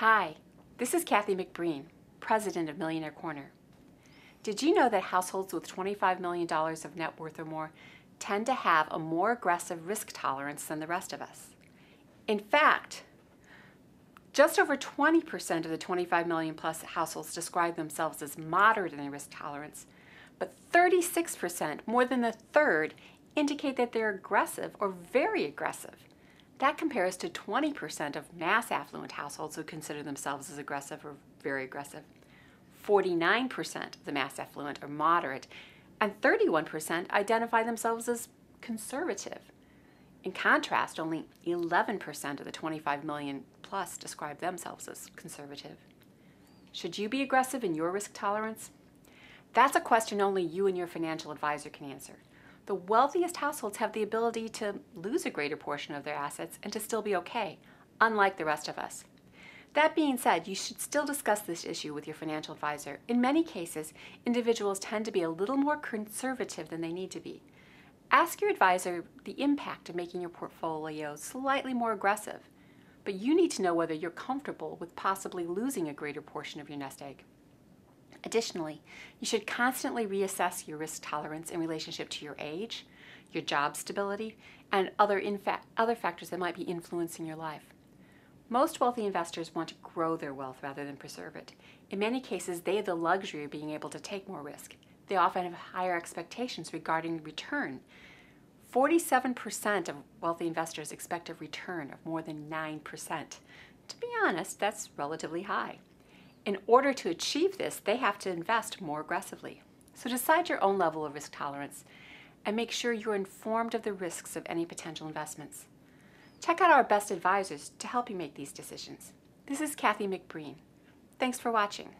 Hi, this is Kathy McBreen, president of Millionaire Corner. Did you know that households with $25 million of net worth or more tend to have a more aggressive risk tolerance than the rest of us? In fact, just over 20% of the 25 million plus households describe themselves as moderate in their risk tolerance, but 36%, more than a third, indicate that they're aggressive or very aggressive. That compares to 20% of mass affluent households who consider themselves as aggressive or very aggressive. 49% of the mass affluent are moderate, and 31% identify themselves as conservative. In contrast, only 11% of the 25 million plus describe themselves as conservative. Should you be aggressive in your risk tolerance? That's a question only you and your financial advisor can answer. The wealthiest households have the ability to lose a greater portion of their assets and to still be okay, unlike the rest of us. That being said, you should still discuss this issue with your financial advisor. In many cases, individuals tend to be a little more conservative than they need to be. Ask your advisor the impact of making your portfolio slightly more aggressive, but you need to know whether you're comfortable with possibly losing a greater portion of your nest egg. Additionally, you should constantly reassess your risk tolerance in relationship to your age, your job stability, and other, fa- other factors that might be influencing your life. Most wealthy investors want to grow their wealth rather than preserve it. In many cases, they have the luxury of being able to take more risk. They often have higher expectations regarding return. 47% of wealthy investors expect a return of more than 9%. To be honest, that's relatively high. In order to achieve this, they have to invest more aggressively. So decide your own level of risk tolerance and make sure you're informed of the risks of any potential investments. Check out our best advisors to help you make these decisions. This is Kathy McBreen. Thanks for watching.